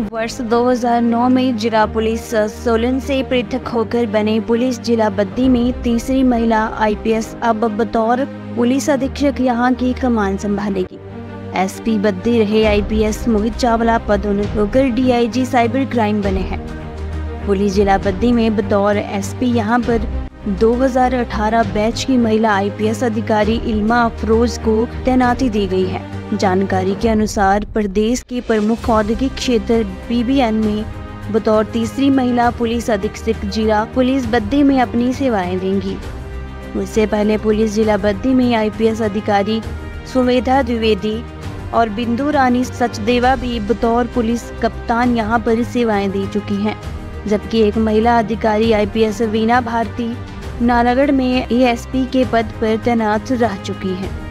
वर्ष 2009 में जिला पुलिस सोलन से पृथक होकर बने पुलिस जिला बद्दी में तीसरी महिला आईपीएस अब बतौर पुलिस अधीक्षक यहाँ की कमान संभालेगी। एसपी बद्दी रहे आईपीएस मोहित चावला पदोन्नत होकर डीआईजी साइबर क्राइम बने हैं। पुलिस जिला बद्दी में बतौर एसपी यहाँ पर 2018 बैच की महिला आईपीएस अधिकारी इल्मा अफरोज को तैनाती दी गई है। जानकारी के अनुसार प्रदेश के प्रमुख औद्योगिक क्षेत्र बीबीएन में बतौर तीसरी महिला पुलिस अधीक्षक जिला पुलिस बद्दी में अपनी सेवाएँ देंगी। इससे पहले पुलिस जिला बद्दी में आईपीएस अधिकारी सुमेधा द्विवेदी और बिंदु रानी सचदेवा भी बतौर पुलिस कप्तान यहाँ पर सेवाएँ दे चुकी हैं, जबकि एक महिला अधिकारी आईपीएस वीना भारती नालागढ़ में एएसपी के पद पर तैनात रह चुकी हैं।